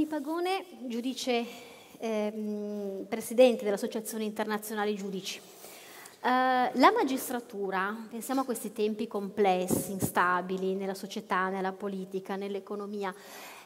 Tony Pagone, giudice eh, presidente dell'Associazione Internazionale Giudici. Uh, la magistratura, pensiamo a questi tempi complessi, instabili nella società, nella politica, nell'economia,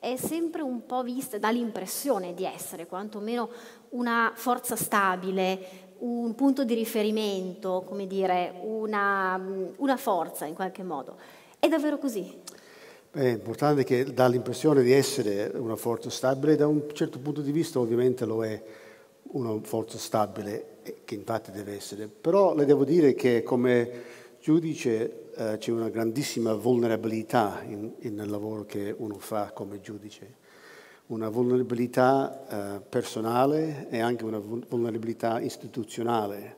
è sempre un po' vista, dà l'impressione di essere quantomeno una forza stabile, un punto di riferimento, come dire, una, una forza in qualche modo. È davvero così? È importante che dà l'impressione di essere una forza stabile, da un certo punto di vista ovviamente lo è una forza stabile che infatti deve essere, però le devo dire che come giudice eh, c'è una grandissima vulnerabilità in, in, nel lavoro che uno fa come giudice, una vulnerabilità eh, personale e anche una vulnerabilità istituzionale,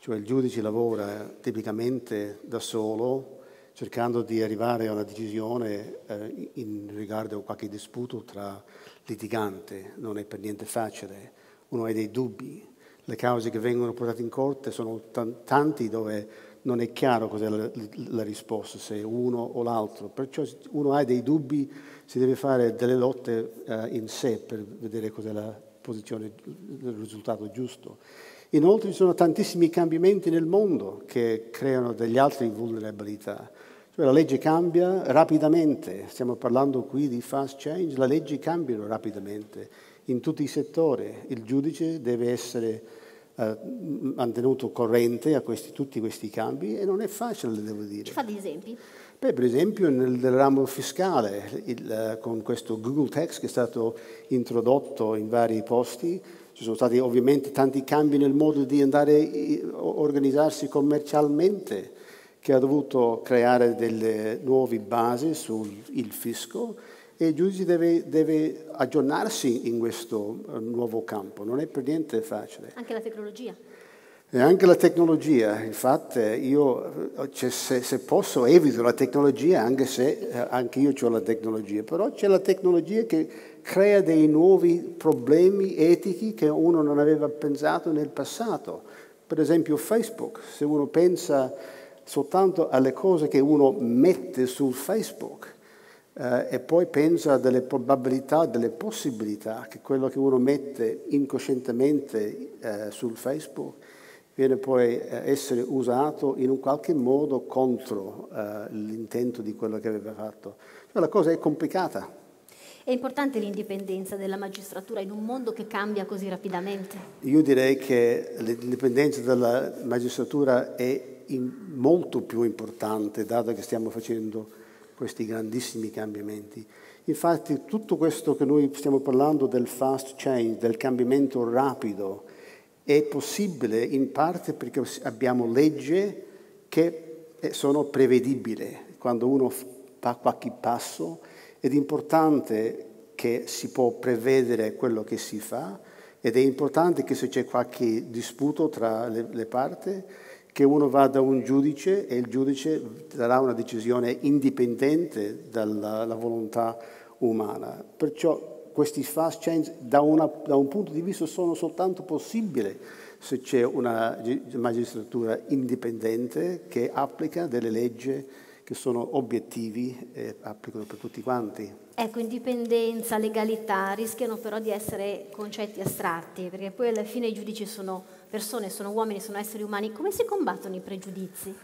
cioè il giudice lavora tipicamente da solo cercando di arrivare a una decisione eh, in riguardo a qualche disputo tra litigante, non è per niente facile, uno ha dei dubbi, le cause che vengono portate in corte sono tanti dove non è chiaro cos'è la, la, risposta, se uno o l'altro, perciò uno ha dei dubbi, si deve fare delle lotte uh, in sé per vedere cos'è la posizione, il risultato giusto. Inoltre ci sono tantissimi cambiamenti nel mondo che creano delle altre vulnerabilità. Cioè, la legge cambia rapidamente, stiamo parlando qui di fast change, le leggi cambiano rapidamente in tutti i settori. Il giudice deve essere eh, mantenuto corrente a questi, tutti questi cambi e non è facile, devo dire. Ci fa degli esempi? Beh, per esempio nel, nel ramo fiscale, il, uh, con questo Google Tax che è stato introdotto in vari posti, ci sono stati ovviamente tanti cambi nel modo di andare a organizzarsi commercialmente, che ha dovuto creare delle nuove basi sul fisco e il giudice deve, deve, aggiornarsi in questo eh, nuovo campo, non è per niente facile. Anche la tecnologia. E anche la tecnologia, infatti io eh, cioè, se, se, posso evito la tecnologia anche se eh, anche io ho la tecnologia, però c'è la tecnologia che crea dei nuovi problemi etici che uno non aveva pensato nel passato. Per esempio Facebook, se uno pensa soltanto alle cose che uno mette su Facebook, eh, e poi pensa delle probabilità, delle possibilità che quello che uno mette incoscientemente eh, sul Facebook viene poi eh, essere usato in un qualche modo contro eh, l'intento di quello che aveva fatto. Cioè, la cosa è complicata. È importante l'indipendenza della magistratura in un mondo che cambia così rapidamente? Io direi che l'indipendenza della magistratura è molto più importante, dato che stiamo facendo questi grandissimi cambiamenti. Infatti tutto questo che noi stiamo parlando del fast change, del cambiamento rapido, è possibile in parte perché abbiamo leggi che sono prevedibili. Quando uno fa qualche passo è importante che si può prevedere quello che si fa ed è importante che se c'è qualche disputo tra le, le parti che uno va da un giudice e il giudice darà una decisione indipendente dalla volontà umana. Perciò questi fast change da, una, da, un punto di vista sono soltanto possibili se c'è una magistratura indipendente che applica delle leggi che sono obiettivi e applicano per tutti quanti. Ecco, indipendenza, legalità rischiano però di essere concetti astratti, perché poi alla fine i giudici sono persone, sono uomini, sono esseri umani. Come si combattono i pregiudizi?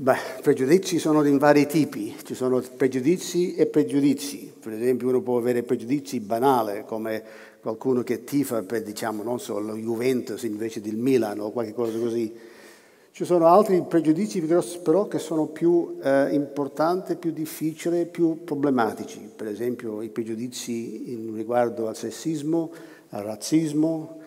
Beh, pregiudizi sono di vari tipi, ci sono pregiudizi e pregiudizi. Per esempio uno può avere pregiudizi banali, come qualcuno che tifa per, diciamo, non so, lo Juventus invece del Milan o qualche cosa così ci sono altri pregiudizi però che sono più eh, importanti, più difficili, più problematici, per esempio i pregiudizi in riguardo al sessismo, al razzismo,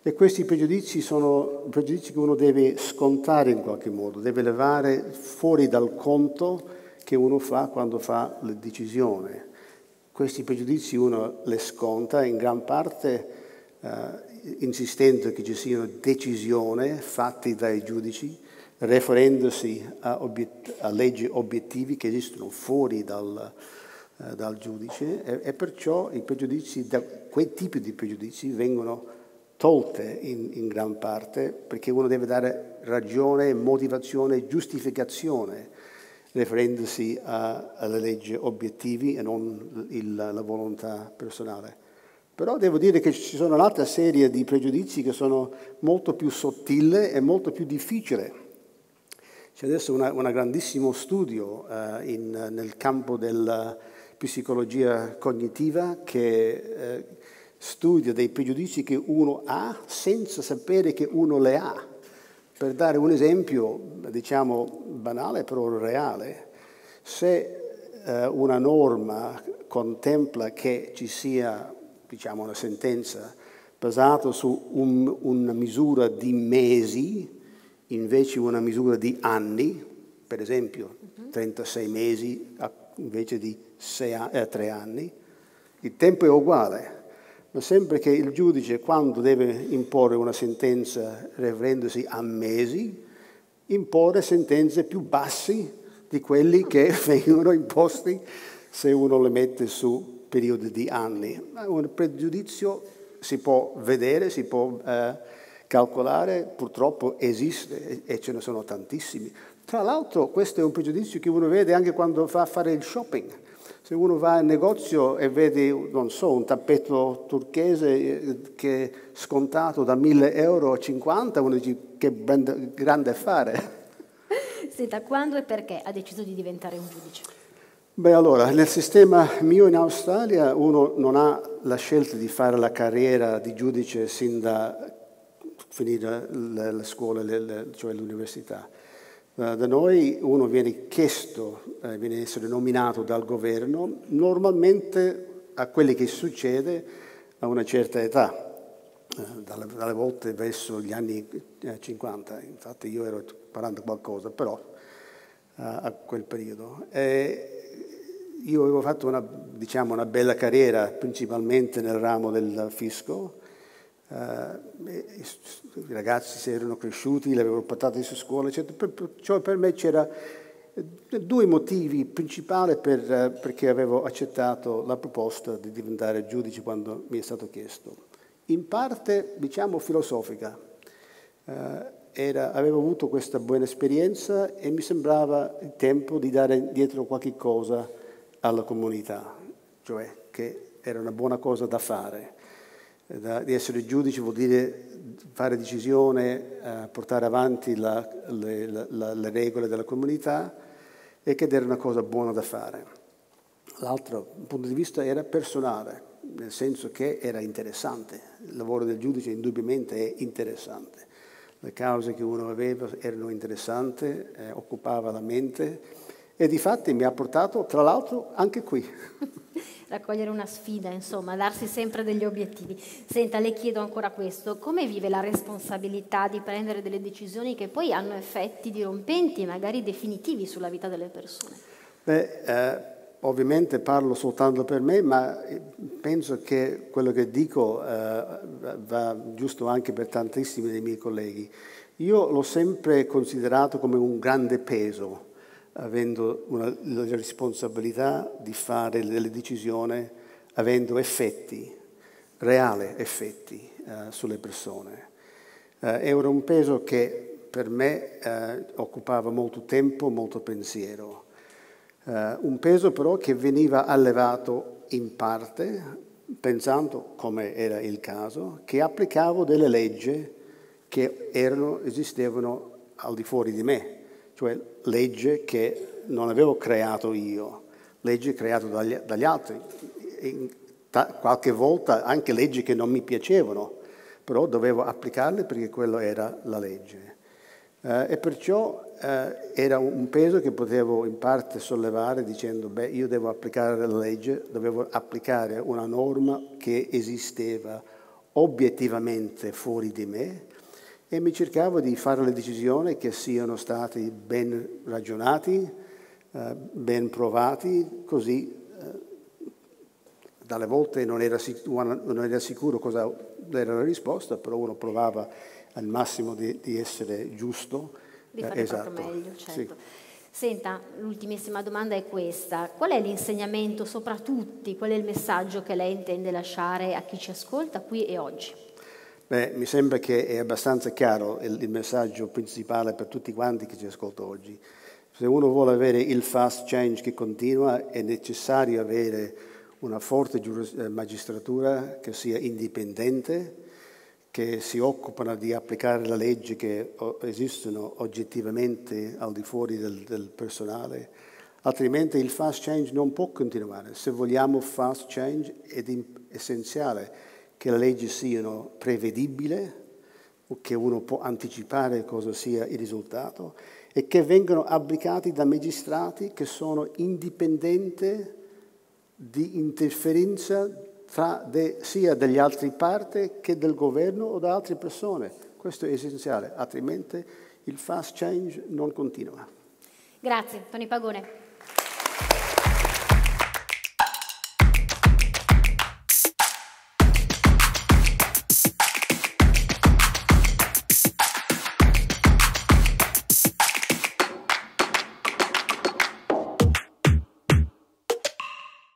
e questi pregiudizi sono pregiudizi che uno deve scontare in qualche modo, deve levare fuori dal conto che uno fa quando fa la decisione. Questi pregiudizi uno le sconta in gran parte eh, insistendo che ci siano decisioni fatte dai giudici, riferendosi a, obiet- a leggi obiettivi che esistono fuori dal, eh, dal giudice e, e, perciò da, quei tipi di pregiudizi vengono tolte in, in gran parte perché uno deve dare ragione, motivazione, giustificazione riferendosi alle leggi obiettivi e non il, la volontà personale. Però devo dire che ci sono un'altra serie di pregiudizi che sono molto più sottili e molto più difficili. C'è adesso un grandissimo studio eh, in, nel campo della psicologia cognitiva che eh, studia dei pregiudizi che uno ha senza sapere che uno le ha. Per dare un esempio, diciamo banale però reale, se eh, una norma contempla che ci sia diciamo, una sentenza basata su un, una misura di mesi invece una misura di anni, per esempio 36 mesi invece di 6, eh, 3 anni, il tempo è uguale, ma sempre che il giudice quando deve imporre una sentenza riferendosi a mesi, impone sentenze più basse di quelli che vengono imposti se uno le mette su periodi di anni. Un pregiudizio si può vedere, si può eh, calcolare, purtroppo esiste e ce ne sono tantissimi. Tra l'altro questo è un pregiudizio che uno vede anche quando va a fare il shopping. Se uno va al negozio e vede, non so, un tappeto turchese eh, che è scontato da 1000 euro a 50, uno dice che grande affare. Senta, quando e perché ha deciso di diventare un giudice? Beh, allora, nel sistema mio in Australia uno non ha la scelta di fare la carriera di giudice sin da finire la scuola, cioè l'università. Eh, da noi uno viene chiesto, eh, viene essere nominato dal governo, normalmente a quelli che succede a una certa età, eh, dalle, dalle volte verso gli anni 50, infatti io ero 40 qualcosa, però a quel periodo. E io avevo fatto una, diciamo, una, bella carriera principalmente nel ramo del fisco, uh, i ragazzi si erano cresciuti, li avevo portati su scuola, eccetera. Perciò per me c'era due motivi principali per, perché avevo accettato la proposta di diventare giudice quando mi è stato chiesto. In parte, diciamo, filosofica. Uh, era, avevo avuto questa buona esperienza e mi sembrava il tempo di dare dietro qualche cosa alla comunità, cioè che era una buona cosa da fare. Da, di essere giudice vuol dire fare decisione, eh, portare avanti la, le, la, le, regole della comunità e che era una cosa buona da fare. L'altro punto di vista era personale, nel senso che era interessante. Il lavoro del giudice indubbiamente è interessante. Le cause che uno aveva erano interessanti, eh, occupava la mente e di fatti mi ha portato, tra l'altro, anche qui. Raccogliere una sfida, insomma, darsi sempre degli obiettivi. Senta, le chiedo ancora questo, come vive la responsabilità di prendere delle decisioni che poi hanno effetti dirompenti magari definitivi sulla vita delle persone? Beh, eh, ovviamente parlo soltanto per me, ma penso che quello che dico eh, va giusto anche per tantissimi dei miei colleghi. Io l'ho sempre considerato come un grande peso avendo una, la responsabilità di fare delle decisioni avendo effetti, reali effetti uh, sulle persone. Uh, era un peso che per me uh, occupava molto tempo, molto pensiero. un peso però che veniva allevato in parte, pensando, come era il caso, che applicavo delle leggi che erano, esistevano al di fuori di me, cioè legge che non avevo creato io, legge create dagli, dagli altri, ta, qualche volta anche leggi che non mi piacevano, però dovevo applicarle perché quello era la legge. Eh, e perciò eh, era un peso che potevo in parte sollevare dicendo, beh, io devo applicare la legge, dovevo applicare una norma che esisteva obiettivamente fuori di me, e mi cercavo di fare le decisioni che siano stati ben ragionati, eh, ben provati, così eh, dalle volte non era, non era, sicuro cosa era la risposta, però uno provava al massimo di, di essere giusto. Di fare eh, esatto. meglio, certo. Sì. Senta, l'ultimissima domanda è questa. Qual è l'insegnamento, soprattutto, qual è il messaggio che lei intende lasciare a chi ci ascolta qui e oggi? Beh, mi sembra che è abbastanza chiaro il, il, messaggio principale per tutti quanti che ci ascoltano oggi. Se uno vuole avere il fast change che continua, è necessario avere una forte eh, magistratura che sia indipendente, che si occupano di applicare le leggi che esistono oggettivamente al di fuori del, del personale, altrimenti il fast change non può continuare. Se vogliamo fast change è essenziale che le leggi siano prevedibili, che uno può anticipare cosa sia il risultato e che vengano applicati da magistrati che sono indipendenti di interferenza de, sia degli altri parti che del governo o da altre persone. Questo è essenziale, altrimenti il fast change non continua. Grazie, Tony Pagone.